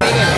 Vegan.